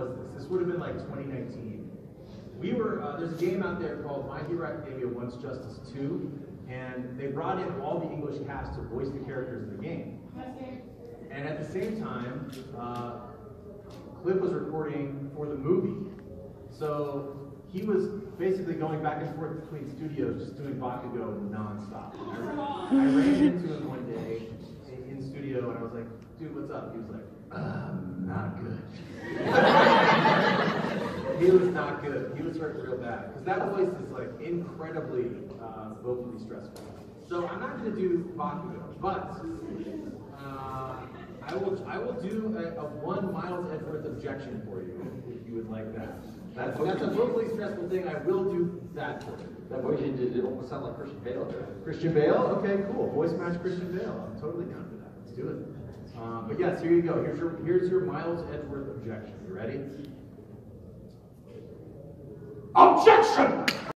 was this? This would have been like 2019. We were, uh, there's a game out there called My Hero Academia One's Justice 2, and they brought in all the English cast to voice the characters in the game. And at the same time, uh, Cliff was recording for the movie. So he was basically going back and forth between studios, just doing Bakugo nonstop. I, ran into him one day in, in studio, and I was like, "Dude, what's up?" He was like, um, "Not good." He was not good. He was hurt real bad because that voice is like incredibly uh, vocally stressful. So I'm not going to do Bakugo, but uh, I will. I will do a, a one Miles Edgeworth objection for you if you would like that. That's, that's a vocally stressful thing. I will do that for you. That voice you did, it almost sounded like Christian Bale. Christian Bale? Okay, cool. Voice match Christian Bale. I'm totally down for that. Let's do it. Um, but yes, here you go. Here's your here's your Miles Edgeworth objection. You ready? Objection!